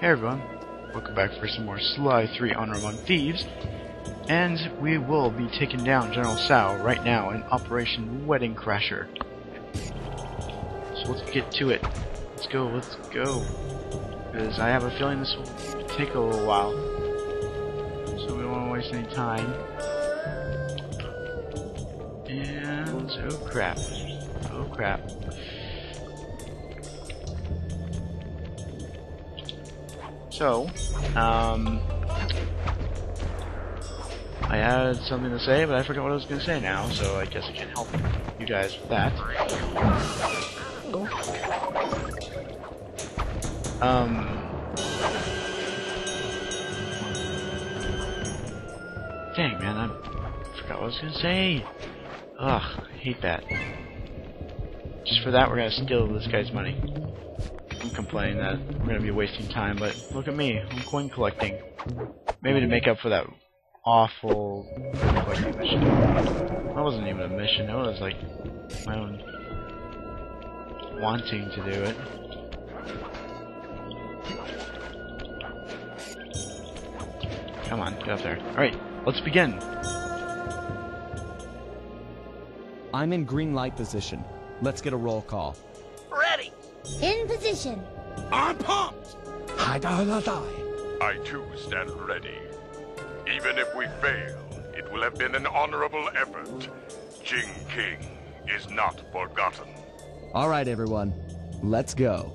Hey everyone, welcome back for some more Sly 3 Honor Among Thieves. And we will be taking down General Tsao right now in Operation Wedding Crasher. So let's get to it. Let's go, let's go. Because I have a feeling this will take a little while. So we don't want to waste any time. And, oh crap. Oh crap. So, um, I had something to say, but I forgot what I was going to say now, so I guess I can't help you guys with that. Um, dang, man, I forgot what I was going to say. Ugh, I hate that. Just for that, we're going to steal this guy's money. I'm complaining that we're going to be wasting time, but look at me. I'm coin collecting. Maybe to make up for that awful coin collecting mission. That wasn't even a mission. That was like my own wanting to do it. Come on, get up there. Alright, let's begin. I'm in green light position. Let's get a roll call. Ready! In position. I'm pumped! I too stand ready. Even if we fail, it will have been an honorable effort. Jing King is not forgotten. All right, everyone. Let's go.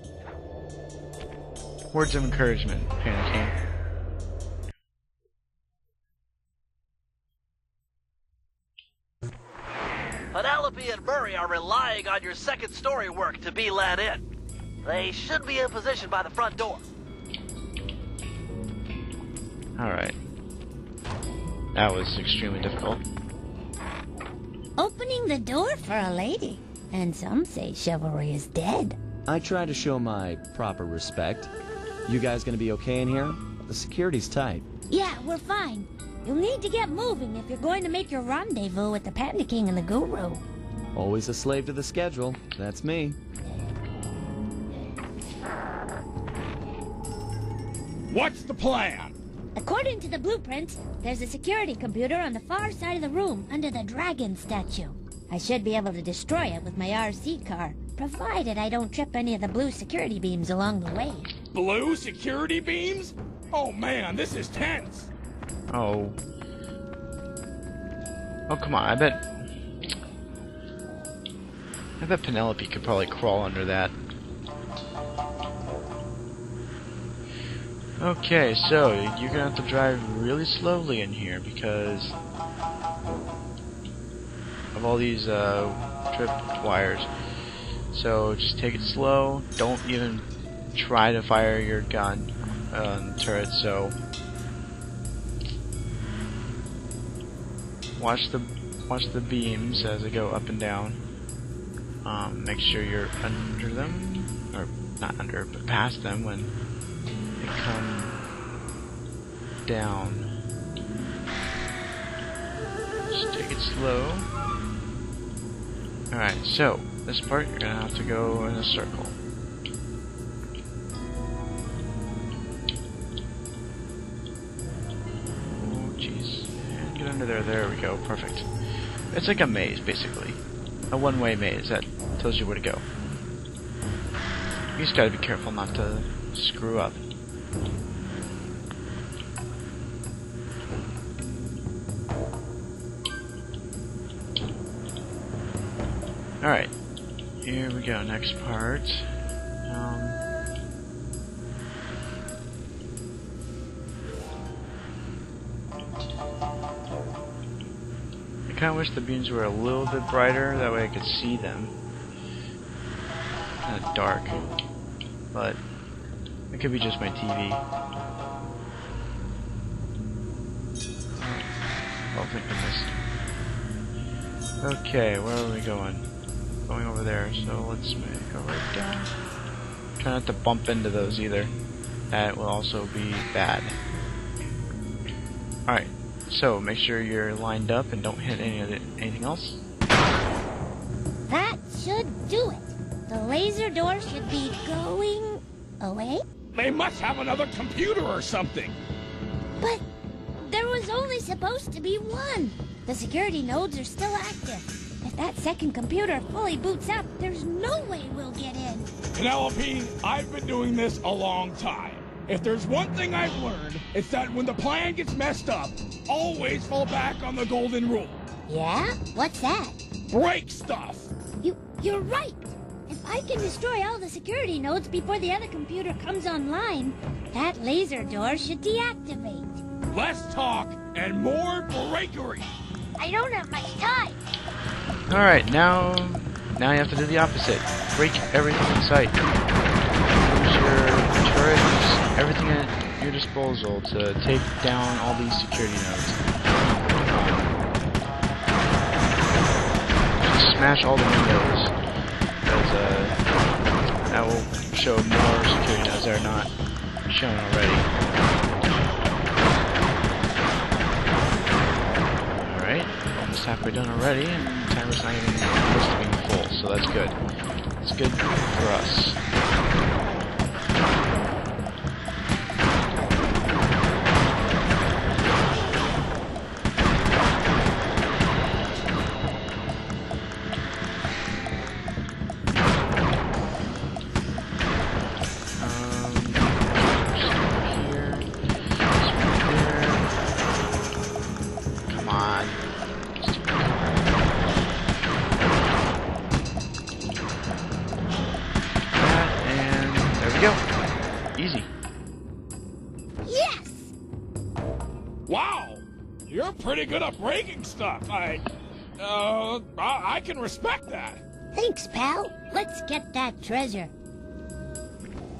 Words of encouragement, Panda King. Penelope and Murray are relying on your second story work to be let in. They should be in position by the front door. Alright. That was extremely difficult. Opening the door for a lady. And some say chivalry is dead. I try to show my proper respect. You guys gonna be okay in here? The security's tight. Yeah, we're fine. You'll need to get moving if you're going to make your rendezvous with the Panda King and the Guru. Always a slave to the schedule. That's me. What's the plan? According to the blueprints, there's a security computer on the far side of the room under the dragon statue. I should be able to destroy it with my RC car, provided I don't trip any of the blue security beams along the way. Blue security beams? Oh man, this is tense. Oh. Oh, come on. I bet... I bet Penelope could probably crawl under that. Okay, so you're gonna have to drive really slowly in here because of all these uh, trip wires. So just take it slow. Don't even try to fire your gun the turret. So watch the watch the beams as they go up and down. Um, make sure you're under them, or not under, but past them when they come down. Just take it slow. Alright, so this part you're gonna have to go in a circle. Oh jeez. Get under there, there we go, perfect. It's like a maze, basically. A one-way maze that tells you where to go. You just gotta be careful not to screw up. Alright, here we go, next part. Um, I kinda wish the beams were a little bit brighter, that way I could see them. Kinda dark. But, it could be just my TV. Oh, thank goodness. Okay, where are we going? Going over there, so let's go right down. Try not to bump into those either. That will also be bad. Alright, so make sure you're lined up and don't hit any of the, anything else. That should do it. The laser door should be going away. They must have another computer or something. But there was only supposed to be one. The security nodes are still active. If that second computer fully boots up, there's no way we'll get in. Penelope, I've been doing this a long time. If there's one thing I've learned, it's that when the plan gets messed up, always fall back on the golden rule. Yeah? What's that? Break stuff! You, you're right. If I can destroy all the security nodes before the other computer comes online, that laser door should deactivate. Less talk and more breakery. I don't have much time. Alright, now now you have to do the opposite. Break everything in sight. Use your turrets, everything at your disposal to take down all these security nodes. Just smash all the windows. Uh, that will show more security nodes that are not shown already. Halfway done already, and timer's not even close to being full, so that's good. It's good for us. Pretty good at breaking stuff. I, uh, I, I can respect that. Thanks, pal. Let's get that treasure.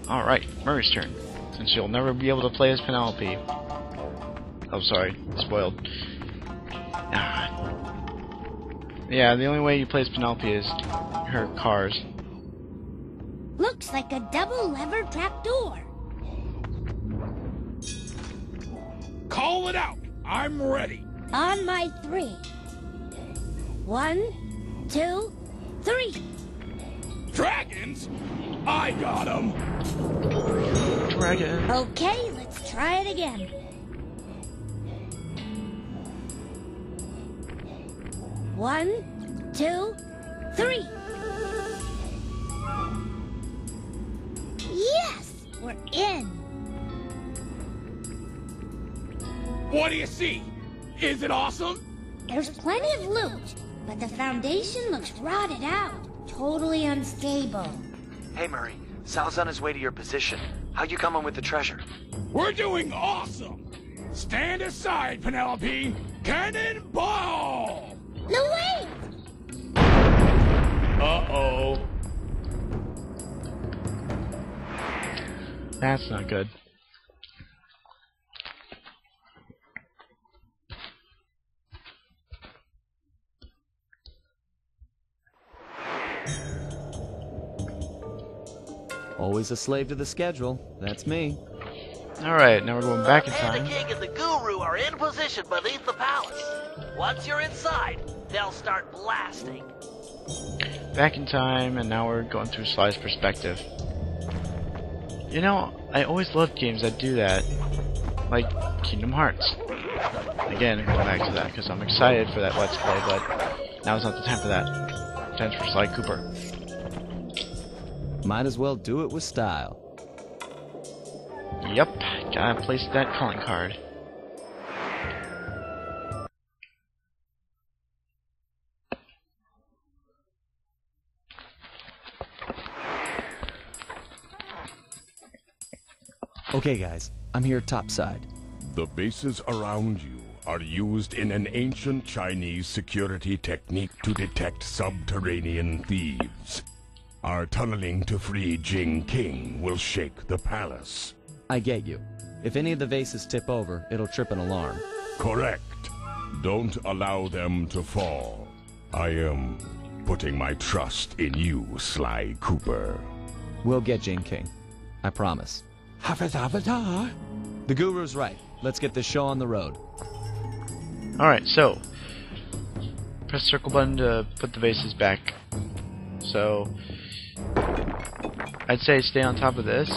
Alright, Murray's turn. Since you'll never be able to play as Penelope. Oh, sorry. Spoiled. Ah. Yeah, the only way you play as Penelope is her cars. Looks like a double lever trapdoor. Call it out. I'm ready. On my three. One, two, three. Dragons? I got 'em. Dragon. Okay, let's try it again. One, two, three. Yes, we're in. What do you see? Is it awesome? There's plenty of loot, but the foundation looks rotted out, totally unstable. Hey, Murray. Sal's on his way to your position. How you coming with the treasure? We're doing awesome. Stand aside, Penelope. Cannonball! No wait! Uh-oh. That's not good. Always a slave to the schedule. That's me. Alright, now we're going back in And the king and the guru are in position beneath the palace. Once you're inside, they'll start blasting. Back in time, and now we're going through Sly's perspective. You know, I always loved games that do that. Like Kingdom Hearts. Again, I'm going back to that because I'm excited for that Let's Play, but now's not the time for that. Time for Sly Cooper. Might as well do it with style. Yep, gotta place that calling card. Okay, guys, I'm here topside. The bases around you are used in an ancient Chinese security technique to detect subterranean thieves. Our tunneling to free Jing King will shake the palace. I get you. If any of the vases tip over, it'll trip an alarm. Correct. Don't allow them to fall. I am putting my trust in you, Sly Cooper. We'll get Jing King. I promise. The Guru's right. Let's get this show on the road. Alright, so press circle button to put the vases back. So I'd say stay on top of this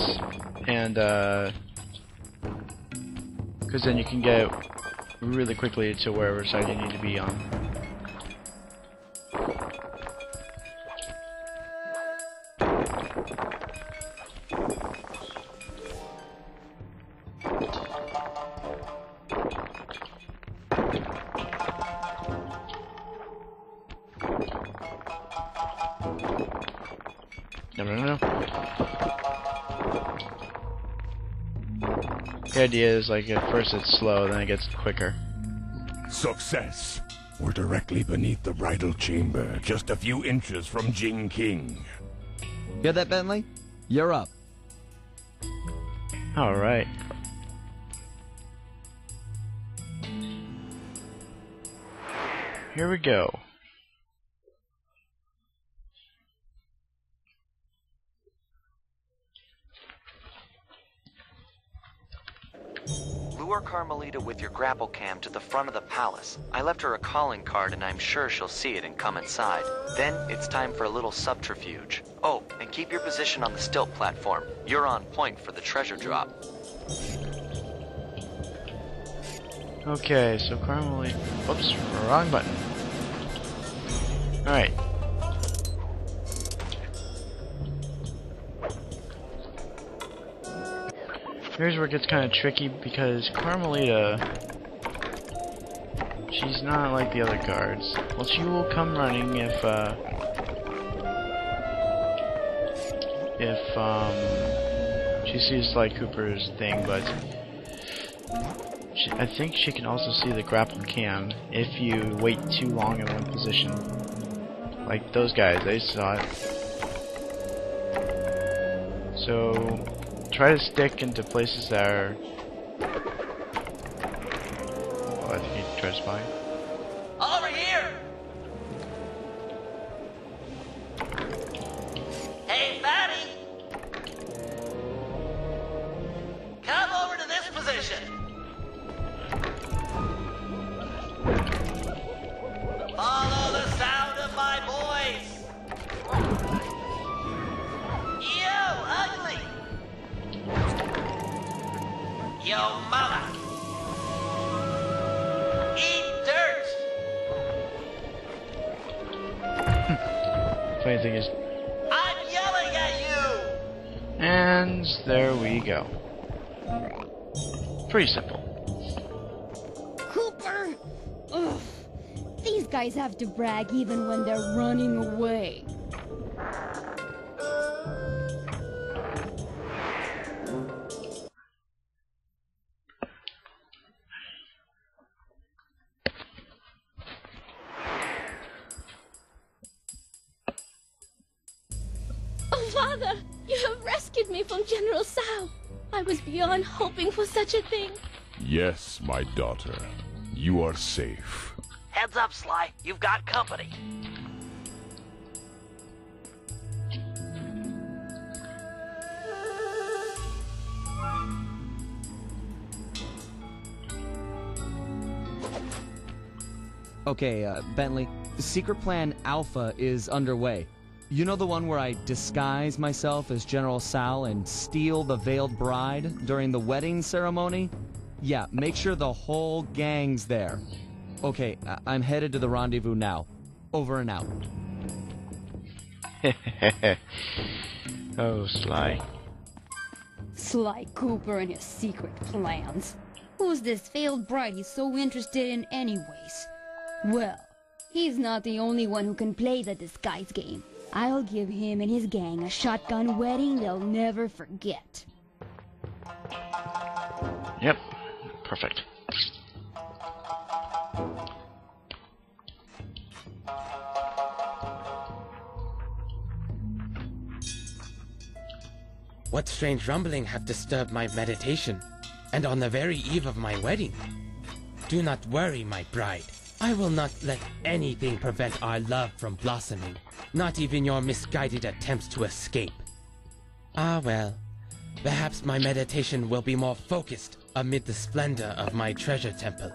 and uh, because then you can get really quickly to wherever side you need to be on. No, no, no, no. The idea is like at first it's slow, then it gets quicker. Success! We're directly beneath the bridal chamber, just a few inches from Jing King. Hear that, Bentley? You're up. Alright. Here we go. Lure Carmelita with your grapple cam to the front of the palace. I left her a calling card and I'm sure she'll see it and come inside. Then it's time for a little subterfuge. Oh, and keep your position on the stilt platform. You're on point for the treasure drop. Okay, so Carmelita... Whoops, wrong button. Alright. Here's where it gets kind of tricky because Carmelita. She's not like the other guards. Well, she will come running if, uh. If, um. She sees Sly Cooper's thing, but. She, I think she can also see the grapple cam if you wait too long in one position. Like those guys, they saw it. So try to stick into places that are. Oh, I think he to spy. Over here! Hey, Fatty! Come over to this position. Funny thing is, I'm yelling at you! and there we go. Pretty simple. Cooper! Ugh. These guys have to brag even when they're running away. Father! You have rescued me from General Tsao! I was beyond hoping for such a thing. Yes, my daughter. You are safe. Heads up, Sly. You've got company. Okay, uh, Bentley, Secret Plan Alpha is underway. You know the one where I disguise myself as General Tsao and steal the veiled bride during the wedding ceremony? Yeah, make sure the whole gang's there. Okay, I- I'm headed to the rendezvous now. Over and out. oh, Sly. Sly Cooper and his secret plans. Who's this failed bride he's so interested in anyways? Well, he's not the only one who can play the disguise game. I'll give him and his gang a shotgun wedding they'll never forget. Yep. Perfect. What strange rumbling have disturbed my meditation, and on the very eve of my wedding? Do not worry, my bride. I will not let anything prevent our love from blossoming, not even your misguided attempts to escape. Ah well, perhaps my meditation will be more focused amid the splendor of my treasure temple.